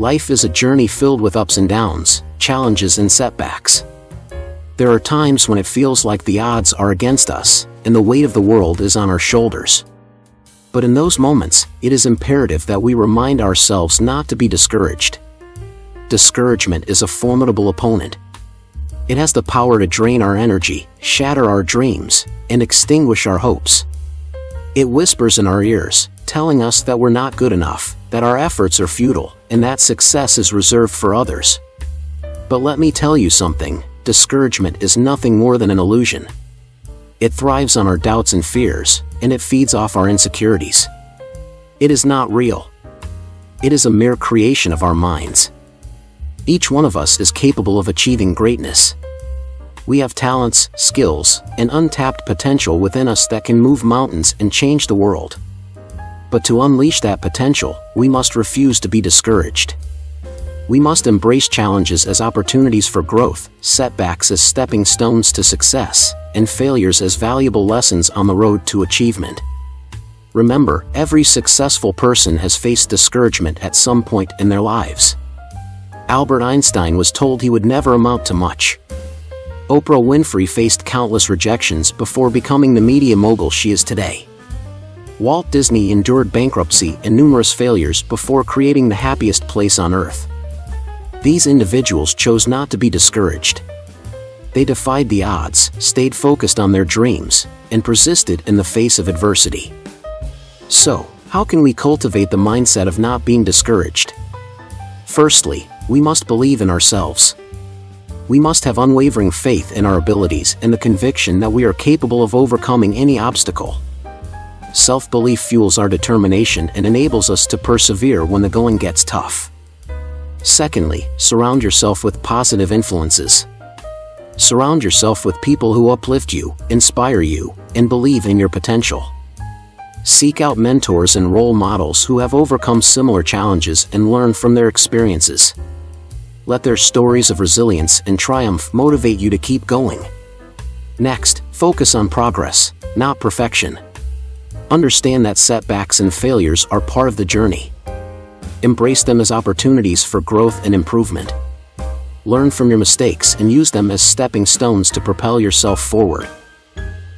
Life is a journey filled with ups and downs, challenges and setbacks. There are times when it feels like the odds are against us, and the weight of the world is on our shoulders. But in those moments, it is imperative that we remind ourselves not to be discouraged. Discouragement is a formidable opponent. It has the power to drain our energy, shatter our dreams, and extinguish our hopes. It whispers in our ears, telling us that we're not good enough, that our efforts are futile, and that success is reserved for others. But let me tell you something, discouragement is nothing more than an illusion. It thrives on our doubts and fears, and it feeds off our insecurities. It is not real. It is a mere creation of our minds. Each one of us is capable of achieving greatness. We have talents, skills, and untapped potential within us that can move mountains and change the world. But to unleash that potential, we must refuse to be discouraged. We must embrace challenges as opportunities for growth, setbacks as stepping stones to success, and failures as valuable lessons on the road to achievement. Remember, every successful person has faced discouragement at some point in their lives. Albert Einstein was told he would never amount to much. Oprah Winfrey faced countless rejections before becoming the media mogul she is today. Walt Disney endured bankruptcy and numerous failures before creating the happiest place on earth. These individuals chose not to be discouraged. They defied the odds, stayed focused on their dreams, and persisted in the face of adversity. So, how can we cultivate the mindset of not being discouraged? Firstly, we must believe in ourselves. We must have unwavering faith in our abilities and the conviction that we are capable of overcoming any obstacle. Self-belief fuels our determination and enables us to persevere when the going gets tough. Secondly, surround yourself with positive influences. Surround yourself with people who uplift you, inspire you, and believe in your potential. Seek out mentors and role models who have overcome similar challenges and learn from their experiences. Let their stories of resilience and triumph motivate you to keep going. Next, focus on progress, not perfection. Understand that setbacks and failures are part of the journey. Embrace them as opportunities for growth and improvement. Learn from your mistakes and use them as stepping stones to propel yourself forward.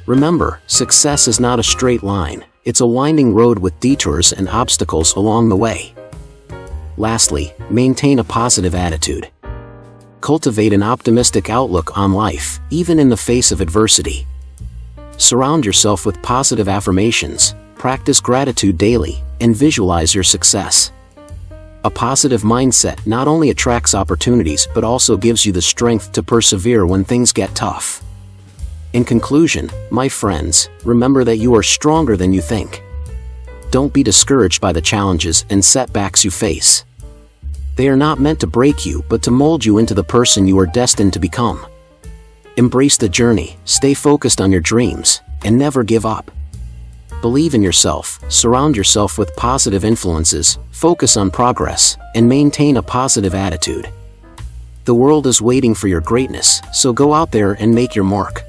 Remember, success is not a straight line, it's a winding road with detours and obstacles along the way. Lastly, maintain a positive attitude. Cultivate an optimistic outlook on life, even in the face of adversity. Surround yourself with positive affirmations, practice gratitude daily, and visualize your success. A positive mindset not only attracts opportunities but also gives you the strength to persevere when things get tough. In conclusion, my friends, remember that you are stronger than you think. Don't be discouraged by the challenges and setbacks you face. They are not meant to break you but to mold you into the person you are destined to become. Embrace the journey, stay focused on your dreams, and never give up. Believe in yourself, surround yourself with positive influences, focus on progress, and maintain a positive attitude. The world is waiting for your greatness, so go out there and make your mark.